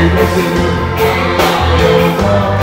everything. You're